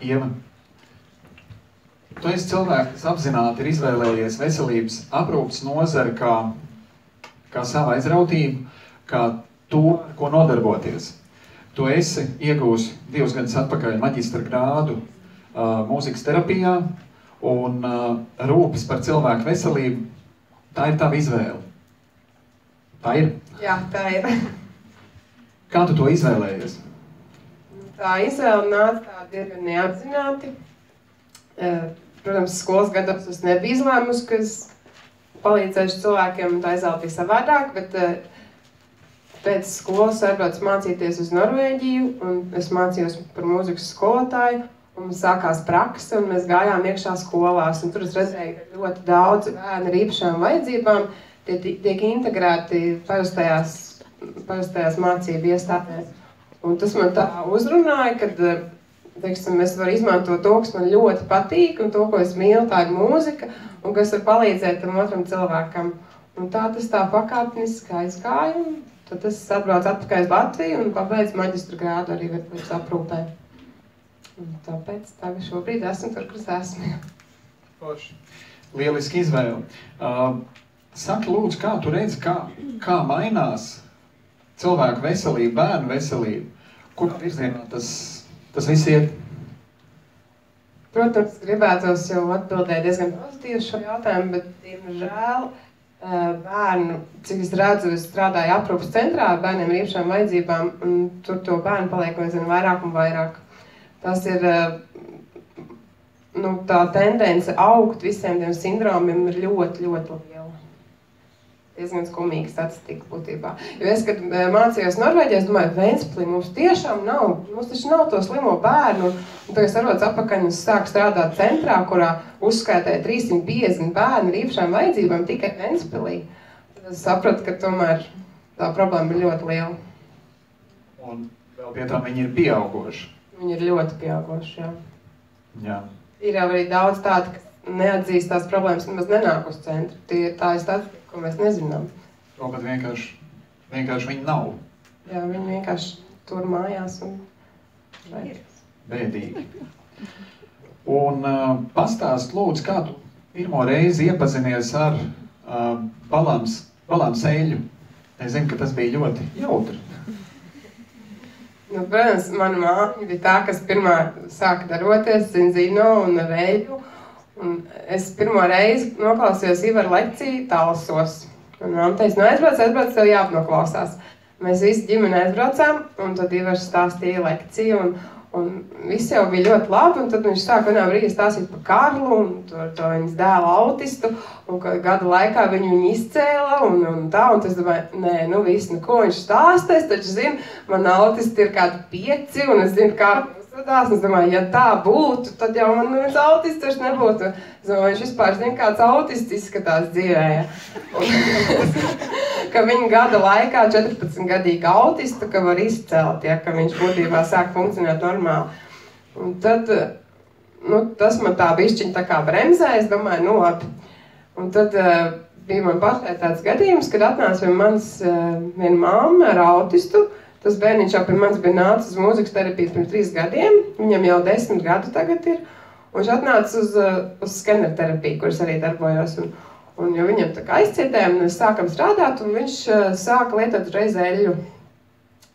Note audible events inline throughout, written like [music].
Ieva, tu esi cilvēks, kas apzināti ir izvēlējies veselības aprūpas nozari kā, kā savu aizrautību, kā to, ko nodarboties. Tu esi iegūs divus gadus atpakaļ maģistra grādu uh, mūzikas terapijā un uh, rūpes par cilvēku veselību. Tā ir tava izvēle. Tā ir. Jā, tā ir. Kā tu to izvēlējies? Tā izvēle nāca tā diezgan neapzināti. Protams, skolas gados es nebiju izlēmusi, ka es palīdzēšu cilvēkiem, tā izvēle bija savādāk, bet pēc skolas aizbraucu mācīties uz Norvēģiju, un es mācījos par mūzikas skolotāju, un mums sākās prakse, un mēs gājām iekšā skolās, un tur es redzēju ļoti daudz bērnu ar īpašām vajadzībām, tie ti- tiek integrēti parastajās, parastajās mācību iestādēs. Un tas man tā uzrunāja, kad eh, teiksim, es varu izmantot to, kas man ļoti patīk, un to, ko es mīlu, tā ir mūzika, un kas var palīdzēt tam otram cilvēkam. Un tā tas tā pakāpeniski aizgāja, un tad es atbraucu atpakaļ uz Latviju un pabeidzu maģistra grādu arī veselības aprūpē. Un tāpēc tagad šobrīd esmu tur, kur es esmu. Forši. Lieliski izvēle. Uh, saki, lūdzu, kā tu redzi, kā, kā mainās cilvēku veselība, bērnu veselība? Kur virzienā tas, tas viss iet? Protams, gribētos jau atbildēt diezgan pozitīvi šo jautājumu, bet, diemžēl, bērnu, cik es redzu, es strādāju aprūpas centrā ar bērniem ar īpašām vajadzībām, un tur to bērnu paliek aizvien vairāk un vairāk. Tas ir, nu, tā tendence augt visiem tiem sindromiem ir ļoti, ļoti liela. Diezgan skumīga statistika būtībā. Jo es, kad eh, mācījos Norvēģijā, es domāju, Ventspilī mums tiešām nav, mums taču nav to slimo bērnu. Un tagad es atrodos atpakaļ un sāku strādāt centrā, kurā uzskaitīja 350 bērnu ar īpašām vajadzībām tikai Ventspilī. Tad es sapratu, ka tomēr tā problēma ir ļoti liela. Un vēl pie tam viņi ir pieauguši. Viņi ir ļoti pieauguši, jā. Jā. Ir jau arī daudz tādu, kas neatzīst tās problēmas, nemaz nenāk uz centru. Tie, tā ir statistika, ko mēs nezinām. To pat vienkārši, vienkārši viņi nav Jā, viņi vienkārši tur mājās un vai. bēdīgi. Un uh, pastāst, lūdzu, kā tu pirmo reizi iepazinies ar uh, balans, balans eļu? Es zinu, ka tas bija ļoti jautri. Nu, protams, mana māte bija tā, kas pirmā sāka daroties zino un vēju. Un es pirmo reizi noklausījos Ivaru lekciju talsos. Un man teica, nu aizbrauc, aizbrauc, tev jāapnoklausās. Mēs visi ģimene aizbraucām, un tad Ivars stāstīja lekciju. Un, un viss jau bija ļoti labi, un tad viņš sāka vienā brīdī stāstīt par Karlu un to, to viņas dēlu autistu, un ka gada laikā viņu, viņu izcēla, un, un tā, un tas domāju, nē, nu viss, nu ko viņš stāsta, es taču zinu, man autisti ir kādi pieci, un es zinu, kā un es domāju, ja tā būtu, tad jau man viens autists taču nebūtu. Es domāju, viņš vispār zina, kāds autists izskatās dzīvē. Un, [laughs] ka viņa gada laikā 14 gadīga autista, ka var izcelt, ja, ka viņš būtībā sāk funkcionēt normāli. Un tad, nu, tas man tā bišķiņ tā kā bremzē, es domāju, nu labi. Un tad uh, bija man pašai tāds gadījums, kad atnāca pie manis uh, viena mamma ar autistu. Tas bērniņš jau pie manis bija nācis uz mūzikas terapiju pirms trīs gadiem. Viņam jau desmit gadu tagad ir. Viņš atnāca uz, uh, uz skeneru terapiju, kuras arī darbojos. Un, un jau viņam tā kā aizcietējām, un mēs sākam strādāt, un viņš uh, sāka lietot uzreiz eļļu.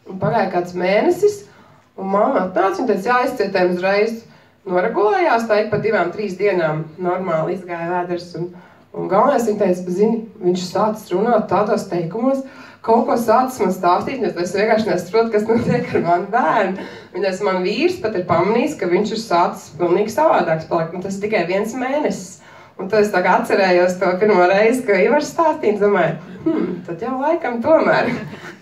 Un pagāja kāds mēnesis, un mamma atnāca un teica, jā, aizcietējām uzreiz. Noregulējās, tā ik pa divām, trīs dienām normāli izgāja vēders. Un, un galvenais viņa teica, zini, viņš sācis runāt tādos teikumos, kaut ko sācis man stāstīt, bet es vienkārši nesaprotu, kas notiek ar manu bērnu. Viņas man vīrs pat ir pamanījis, ka viņš ir sācis pilnīgi savādāks palikt, un tas tikai viens mēnesis. Un tad es tā kā atcerējos to pirmo reizi, ka jau var stāstīt, domāju, hmm, tad jau laikam tomēr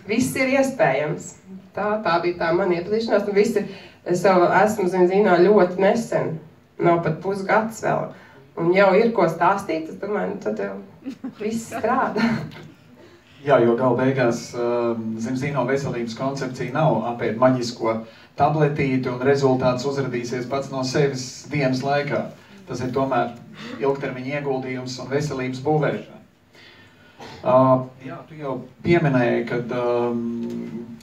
viss ir iespējams. Tā, tā bija tā mana iepazīšanās, un visi, es jau esmu zinā ļoti nesen, nav pat pusgads vēl. Un jau ir ko stāstīt, es domāju, nu tad jau viss strādā. Jā, jo gala beigās Zemzīno veselības koncepcija nav apiet maģisko tabletīti un rezultāts uzradīsies pats no sevis dienas laikā. Tas ir tomēr ilgtermiņa ieguldījums un veselības būvēšana. Uh, jā, tu jau pieminēji, ka um,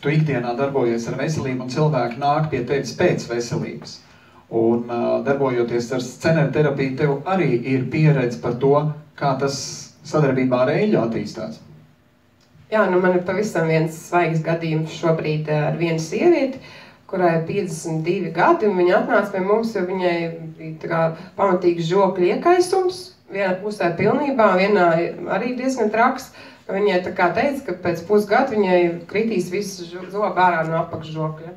tu ikdienā darbojies ar veselību un cilvēki nāk pie tevis pēc veselības. Un uh, darbojoties ar scenēru terapiju, tev arī ir pieredze par to, kā tas sadarbībā ar eļļu attīstās. Jā, nu man ir pavisam viens svaigs gadījums šobrīd ar vienu sievieti, kurai ir 52 gadi, un viņa atnāca pie mums, jo viņai bija kā, pamatīgs žokļu iekaisums. Vienā pusē pilnībā, vienā arī diezgan traks. Viņai tā kā teica, ka pēc pusgada viņai kritīs viss zobu ārā no apakšžokļa.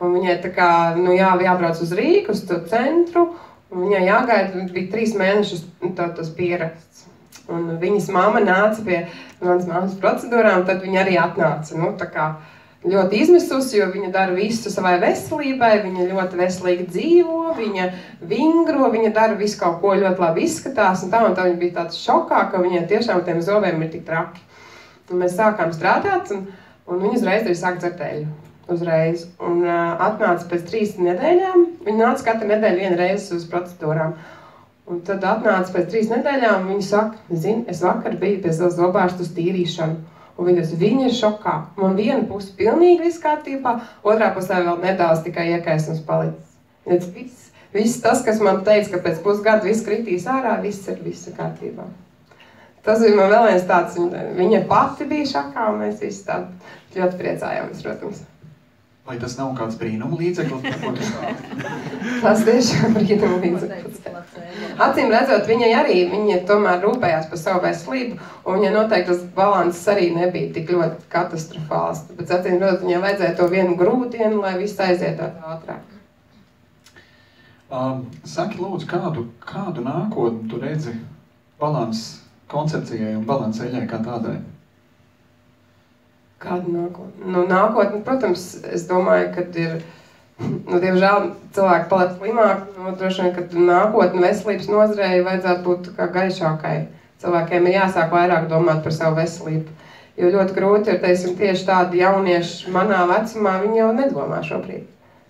Un viņai tā kā, nu jā, jābrauc uz Rīgu, uz to centru, un viņai jāgaida, bija trīs mēnešus tā, tas pieraksts. Un viņas mamma nāca pie manas māmas procedūrām, tad viņa arī atnāca. Nu, ļoti izmisusi, jo viņa dara visu savai veselībai, viņa ļoti veselīgi dzīvo, viņa vingro, viņa dara visu kaut ko ļoti labi izskatās. Un tā, un tā viņa bija tāds šokā, ka viņai tiešām tiem zobiem ir tik traki. Un mēs sākām strādāt, un, un viņa uzreiz arī sāk dzert eļu. Uzreiz. Un uh, atnāca pēc trīs nedēļām. Viņa nāca katru nedēļu vienu reizi uz procedūrām. Un tad atnāca pēc trīs nedēļām, viņa saka, zini, es vakar biju pie savas zobārstas tīrīšanu. Un viņa, viņa ir šokā. Man viena puse pilnīgi viss kārtībā, otrā pusē vēl nedaudz tikai iekaisums palicis. Viss, viss tas, kas man teica, ka pēc pusgada viss kritīs ārā, viss ir viss kārtībā. Tas bija man vēl viens tāds, viņa pati bija šokā, un mēs visi tādi ļoti priecājāmies, protams. Vai tas nav kāds brīnuma līdzeklis, [laughs] tas tiešām brīnuma līdzeklis. Acīm redzot, viņai arī viņa tomēr rūpējās par savu veselību, un viņai noteikti tas balanss arī nebija tik ļoti katastrofāls. Tāpēc, acīm redzot, viņai vajadzēja to vienu grūdienu, lai viss aizietu ātrāk. Um, saki, lūdzu, kādu, kādu nākotni tu redzi balanss koncepcijai un balanceļai kā tādai? Kāda nākotne? Nu, nākotne, protams, es domāju, ka ir. Nu, diemžēl cilvēki paliek slimāki. Nu, droši vien, ka nākotnē veselības nozarei vajadzētu būt gaišākai. Cilvēkiem ir jāsāk vairāk domāt par savu veselību. Jo ļoti grūti ir teiksim, tieši tādi jaunieši manā vecumā, viņi jau nedomā šobrīd.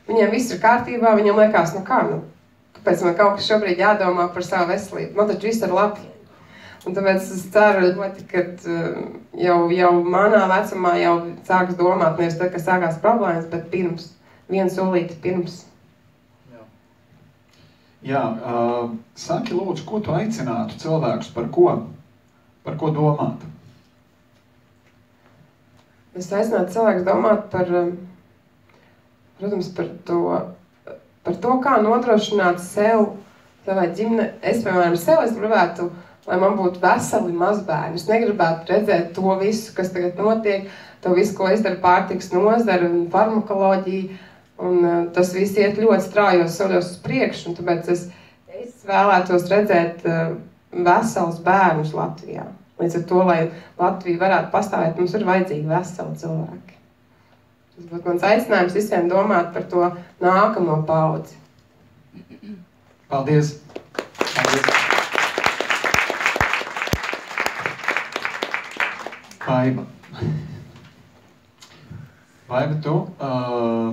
Viņiem viss ir kārtībā, viņiem liekas, nu kā, nu, kāpēc man kaut kas šobrīd jādomā par savu veselību? Man taču viss ir labi. Un tāpēc es ceru, ļoti, ka uh, jau, jau manā vecumā jau sāks domāt nevis tad, kad sākās problēmas, bet pirms, vienu solīti pirms. Jā, Jā uh, saki lūdzu, ko tu aicinātu cilvēkus par ko, par ko domāt? Es aicinātu cilvēkus domāt par, protams, par to, par to kā nodrošināt sev, savai ģimene. Es, piemēram, sev es gribētu uh, lai man būtu veseli mazbērni. Es negribētu redzēt to visu, kas tagad notiek, to visu, ko izdara pārtiks nozara un farmakoloģija. Un, uh, tas viss iet ļoti strājos soļos uz priekšu, tāpēc es, es vēlētos redzēt uh, veselus bērnus Latvijā. Līdz ar to, lai Latvija varētu pastāvēt, mums ir vajadzīgi veseli cilvēki. Tas būtu mans aicinājums visiem domāt par to nākamo paudzi. Paldies. Vaiva. Vaiva, tu uh,